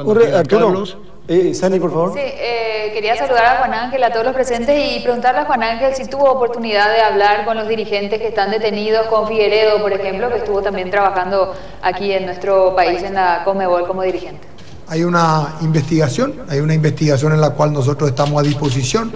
Arturo, Carlos. eh, Sani, por favor. Sí, eh, quería saludar a Juan Ángel, a todos los presentes y preguntarle a Juan Ángel si tuvo oportunidad de hablar con los dirigentes que están detenidos, con Figueredo, por ejemplo, que estuvo también trabajando aquí en nuestro país en la Comebol como dirigente. Hay una investigación, hay una investigación en la cual nosotros estamos a disposición.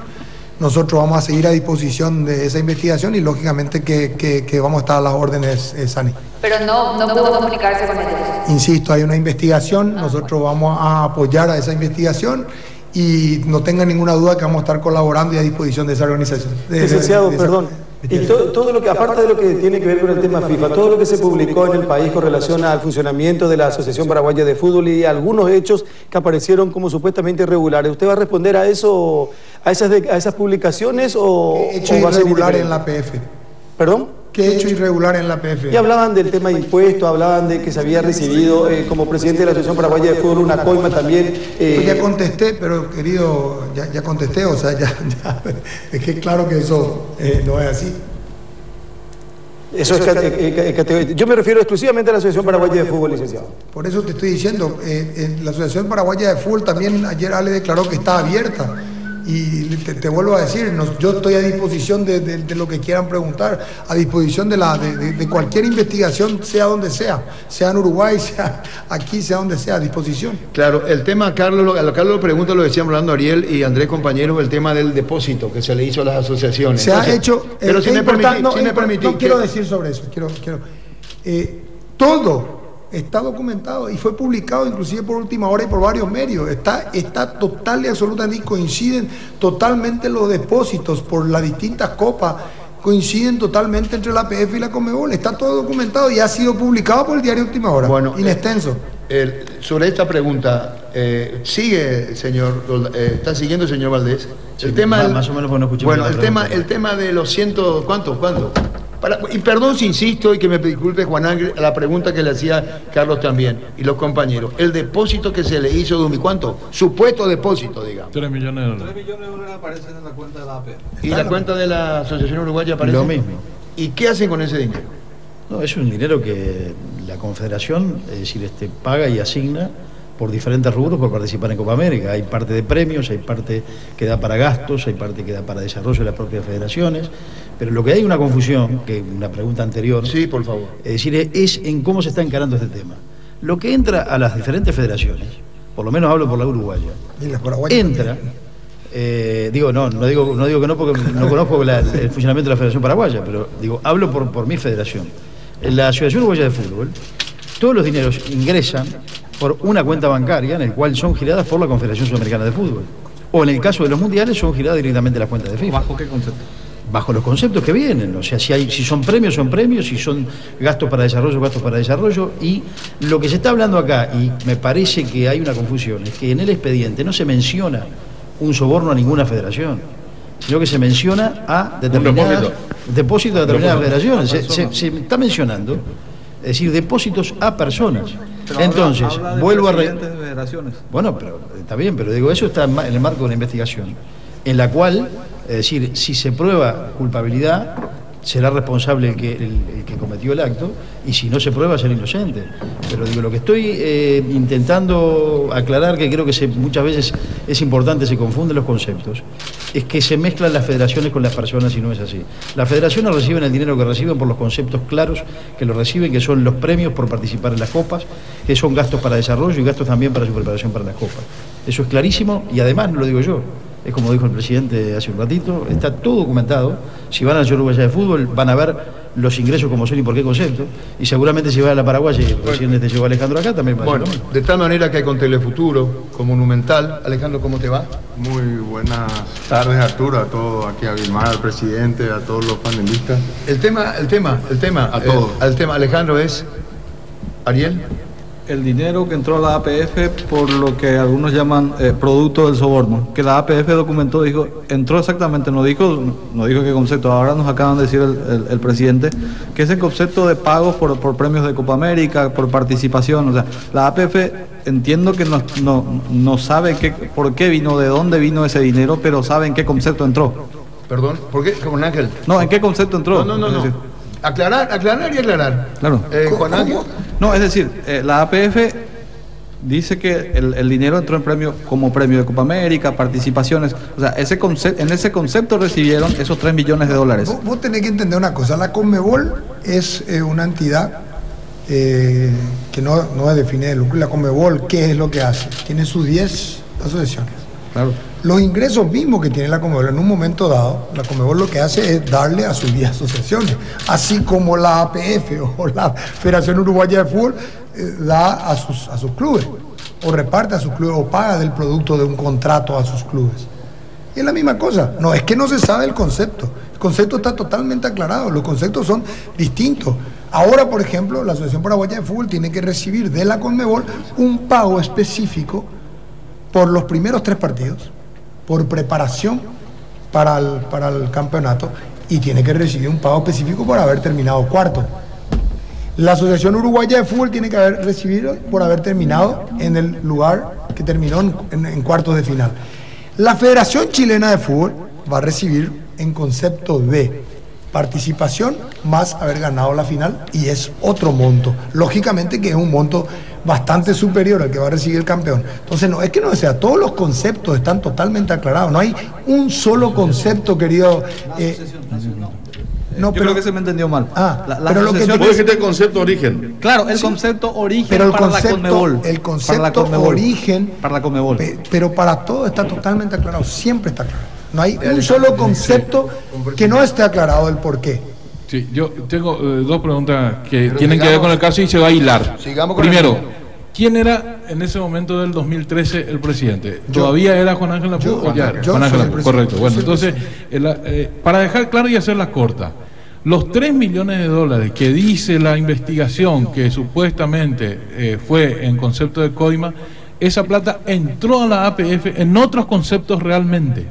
Nosotros vamos a seguir a disposición de esa investigación y lógicamente que, que- que vamos a estar a las órdenes, eh, Sani. Pero no, no pudo comunicarse con ellos. Insisto, hay una investigación, nosotros vamos a apoyar a esa investigación y no tengan ninguna duda que vamos a estar colaborando y a disposición de esa organización. de- de- Licenciado, de esa- perdón. Y to- todo lo que, aparte de lo que tiene que ver con el tema FIFA, todo lo que se publicó en el país con relación al funcionamiento de la Asociación Paraguaya de Fútbol y algunos hechos que aparecieron como supuestamente irregulares, ¿usted va a responder a eso, a esas, de- a esas publicaciones o, Hecho o va a ser irregular diferente? en la PF. ¿Perdón? ¿Qué hecho irregular en la PF? Y hablaban del tema de impuestos, hablaban de que se había recibido eh, como presidente de la Asociación Paraguaya de Fútbol una coima también. eh, Pues ya contesté, pero querido, ya, ya contesté, o sea, ya, ya- es que claro que eso eh, no es así. eso es eh, categoría. Yo me refiero exclusivamente a la Asociación Paraguaya de Fútbol, licenciado. Por eso te estoy diciendo, la Asociación Paraguaya de Fútbol también ayer Ale declaró que está abierta. Y te, te vuelvo a decir, yo estoy a disposición de, de- de lo que quieran preguntar, a disposición de, la, de, cualquier investigación, sea donde sea, sea en Uruguay, sea aquí, sea donde sea, a disposición. Claro, el tema, Carlos, lo- a lo Carlos lo pregunta, lo decían hablando Ariel y Andrés compañeros, el tema del depósito que se le hizo a las asociaciones. Se ha hecho. eh, Pero si me no, si me permitís, no que- quiero decir sobre eso. Quiero, quiero, eh, todo está documentado y fue publicado inclusive por última hora y por varios medios. Está, está total y absolutamente coinciden totalmente los depósitos por las distintas copas. Coinciden totalmente entre la PF y la Comebol. Está todo documentado y ha sido publicado por el diario Última Hora. Bueno, in extenso. El- sobre esta pregunta, eh, sigue, señor, eh, ¿está siguiendo, señor Valdés? el tema más- del- más o menos, Bueno, bien el tema, el tema de los ciento, ¿cuánto? ¿Cuánto? Para- y perdón si insisto y que me disculpe Juan Ángel a la pregunta que le hacía Carlos también y los compañeros. El depósito que se le hizo de Umi, ¿cuánto? Supuesto depósito, digamos. 3 millones de dólares. millones de dólares aparecen en la cuenta de la APF. Y la cuenta de la Asociación Uruguaya aparece. Lo mismo. ¿Y qué hacen con ese dinero? No, es un dinero que la Confederación, es decir, este, paga y asigna por diferentes rubros por participar en Copa América. Hay parte de premios, hay parte que da para gastos, hay parte que da para desarrollo de las propias federaciones. Pero lo que hay una confusión, que una pregunta anterior, Sí, por favor. es decir, es en cómo se está encarando este tema. Lo que entra a las diferentes federaciones, por lo menos hablo por la uruguaya, Y las paraguayas entra, eh, digo, no, no digo, no digo que no porque no conozco la- el funcionamiento de la Federación Paraguaya, pero digo, hablo por, por mi federación. En la Asociación Uruguaya de Fútbol, todos los dineros ingresan por una cuenta bancaria en el cual son giradas por la Confederación Sudamericana de Fútbol. O en el caso de los mundiales son giradas directamente a las cuentas de FIFA ¿Bajo qué concepto? bajo los conceptos que vienen. O sea, si, hay, si son premios, son premios, si son gastos para desarrollo, gastos para desarrollo. Y lo que se está hablando acá, y me parece que hay una confusión, es que en el expediente no se menciona un soborno a ninguna federación, sino que se menciona a determinadas depósito. depósitos de determinadas federaciones. Se, se- se está mencionando, es decir, depósitos a personas. Pero Entonces, habla de vuelvo a... re- de bueno, pero está bien, pero digo, eso está en el marco de una investigación, en la cual, es decir, si se prueba culpabilidad, será responsable el que, el, que cometió el acto, y si no se prueba, será inocente. Pero digo, lo que estoy eh, intentando aclarar, que creo que se- muchas veces es importante, se confunden los conceptos, es que se mezclan las federaciones con las personas y no es así. Las federaciones reciben el dinero que reciben por los conceptos claros que lo reciben, que son los premios por participar en las copas, que son gastos para desarrollo y gastos también para su preparación para las copas. Eso es clarísimo y además no lo digo yo. Es como dijo el presidente hace un ratito, está todo documentado. Si van a la Uruguaya de Fútbol, van a ver los ingresos como son y por qué concepto. Y seguramente si van a la Paraguaya, y recién este llegó Alejandro acá, también va Bueno, de tal manera que hay con Telefuturo, con Monumental. Alejandro, ¿cómo te va? Muy buenas tardes Arturo, a todos aquí a Vilmar, al presidente, a todos los panelistas. El tema, el tema, el tema. A eh, todos. el tema, Alejandro, es. Ariel. El dinero que entró a la APF por lo que algunos llaman eh, producto del soborno, que la APF documentó, dijo, entró exactamente, no dijo, no dijo qué concepto, ahora nos acaban de decir el, el- el presidente, que es el concepto de pagos por, por premios de Copa América, por participación, o sea, la APF entiendo que no, no, no sabe qué, por qué vino, de dónde vino ese dinero, pero sabe en qué concepto entró. Perdón, ¿por qué? Ángel. No, ¿en qué concepto entró? No, no, no, Aclarar, aclarar y aclarar. Claro. Eh, Juan Ángel. No, es decir, eh, la APF dice que el, el dinero entró en premio como premio de Copa América, participaciones. O sea, ese concepto, en ese concepto recibieron esos 3 millones de dólares. Vos, vos tenés que entender una cosa, la Conmebol es eh, una entidad eh, que no, no es de fines de lucro. La Conmebol, ¿qué es lo que hace? Tiene sus 10 asociaciones. Claro. Los ingresos mismos que tiene la Conmebol en un momento dado, la Conmebol lo que hace es darle a sus 10 asociaciones, así como la APF o la Federación Uruguaya de Fútbol eh, da a sus, a sus clubes, o reparte a sus clubes, o paga del producto de un contrato a sus clubes. Y es la misma cosa. No, es que no se sabe el concepto. El concepto está totalmente aclarado. Los conceptos son distintos. Ahora, por ejemplo, la Asociación Paraguaya de Fútbol tiene que recibir de la Conmebol un pago específico por los primeros tres partidos, por preparación para el, para el campeonato, y tiene que recibir un pago específico por haber terminado cuarto. La Asociación Uruguaya de Fútbol tiene que haber recibido por haber terminado en el lugar que terminó en, en- cuartos de final. La Federación Chilena de Fútbol va a recibir en concepto de participación más haber ganado la final y es otro monto. Lógicamente que es un monto bastante superior al que va a recibir el campeón. Entonces no es que no sea, todos los conceptos están totalmente aclarados. No hay un solo concepto, querido. eh, no, Yo pero creo que se me entendió mal. Ah, La- pero lo que te- Vos dijiste el concepto origen. Claro, el concepto origen Pero el para la concepto, Conmebol. el Para la concepto Conmebol. origen, Para la Conmebol. pe- pero para todo está totalmente aclarado, siempre está aclarado. No hay un solo concepto que no esté aclarado el por qué. Sí, yo tengo eh, dos preguntas que Pero tienen que ver con el caso y se va a hilar. sigamos con Primero. ¿quién era en ese momento del 2013 el presidente? Yo. ¿Todavía era Juan Ángel Lapú Yo, o ya? yo Juan Ángel el Lapú, correcto. Bueno, entonces, el, eh, para dejar claro y hacerla corta, los 3 millones de dólares que dice la investigación que supuestamente eh, fue en concepto de coima, esa plata entró a la APF en otros conceptos realmente.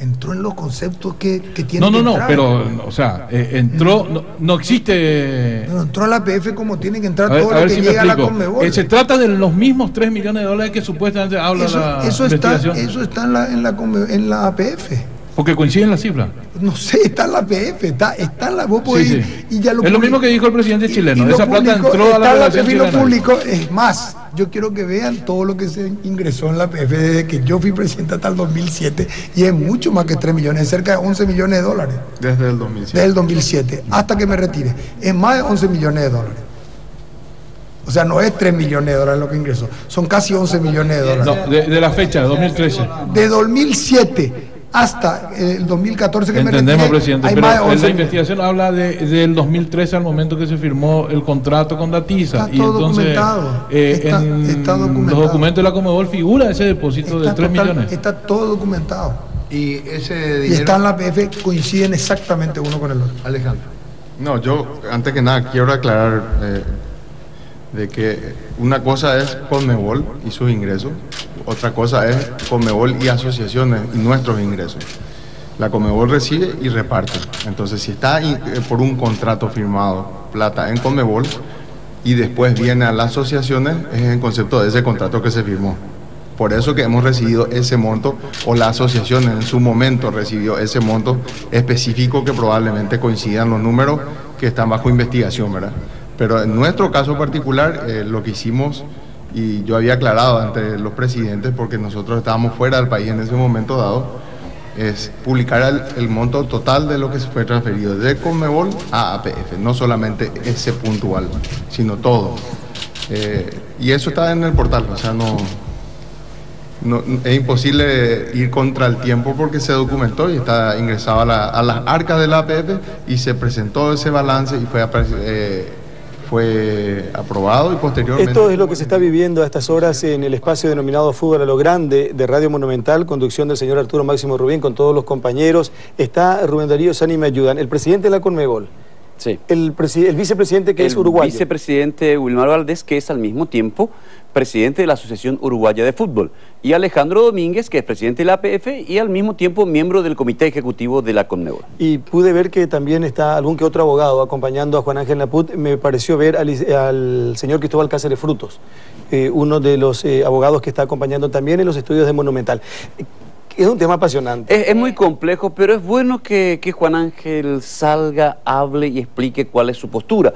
Entró en los conceptos que, que tiene No, no, que no, pero, o sea, eh, entró, no, no existe... No, entró a la PF como tiene que entrar A ver, todo a lo ver que si me llega a la explico. Conmebol. Eh, se trata de los mismos 3 millones de dólares que supuestamente habla Eso, la eso está, eso está en la, en la, en la APF. Porque coinciden las cifras. No sé, está en la APF, está, está en la. Vos podés sí. ir y ya lo Es lo mismo que dijo el presidente chileno. y Esa plata entró a la está en relación APF y lo publicó. Es más, yo quiero que vean todo lo que se ingresó en la APF desde que yo fui presidente hasta el 2007 y es mucho más que 3 millones, es cerca de 11 millones de dólares Desde el 2007. desde el 2007 hasta que me retire. Es más de 11 millones de dólares. O sea, no es 3 millones de dólares lo que ingresó, son casi 11 millones de dólares. No, de, de la fecha, de 2013. De 2007 hasta eh, el 2014 que Entendemos, me retiré, presidente, hay pero más de en 11 la investigación habla de, del 2013 al momento que se firmó el contrato con Datiza. Está y todo entonces, documentado. eh, Está- en está documentado. los documentos de la Comebol figura ese depósito de Está, 3 total- millones. está todo documentado. Y ese Y dinero. está en la PF, coinciden exactamente uno con el otro. Alejandro. No, yo antes que nada quiero aclarar eh, de que una cosa es Conmebol y sus ingresos, otra cosa es Conmebol y asociaciones y nuestros ingresos. La Conmebol recibe y reparte. Entonces, si está eh, por un contrato firmado plata en Conmebol y después viene a las asociaciones, es en concepto de ese contrato que se firmó. Por eso que hemos recibido ese monto, o la asociación en su momento recibió ese monto específico que probablemente coincidan los números que están bajo investigación, ¿verdad? Pero en nuestro caso particular, eh, lo que hicimos, y yo había aclarado ante los presidentes, porque nosotros estábamos fuera del país en ese momento dado, es publicar el, monto total de lo que se fue transferido de Conmebol a APF, no solamente ese puntual, sino todo. Eh, y eso está en el portal, o sea, no, es imposible ir contra el tiempo porque se documentó y está ingresado a, la- a las arcas de la APF y se presentó ese balance y fue, apre- eh, fue aprobado y posteriormente... Esto es lo que se está viviendo a estas horas en el espacio denominado Fútbol a lo Grande de Radio Monumental, conducción del señor Arturo Máximo Rubín con todos los compañeros. Está Rubén Darío Sani me ayudan, el presidente de la Conmebol, Sí. el, presi- el vicepresidente que es el uruguayo. vicepresidente Wilmar Valdés, que es al mismo tiempo presidente de la Asociación Uruguaya de Fútbol, y Alejandro Domínguez, que es presidente de la APF y al mismo tiempo miembro del Comité Ejecutivo de la Conmebol. Y pude ver que también está algún que otro abogado acompañando a Juan Ángel Naput. Me pareció ver al, al señor Cristóbal Cáceres Frutos, eh, uno de los eh, abogados que está acompañando también en los estudios de Monumental. Es un tema apasionante. Es, es muy complejo, pero es bueno que, que Juan Ángel salga, hable y explique cuál es su postura.